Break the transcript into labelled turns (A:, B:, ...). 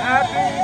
A: Happy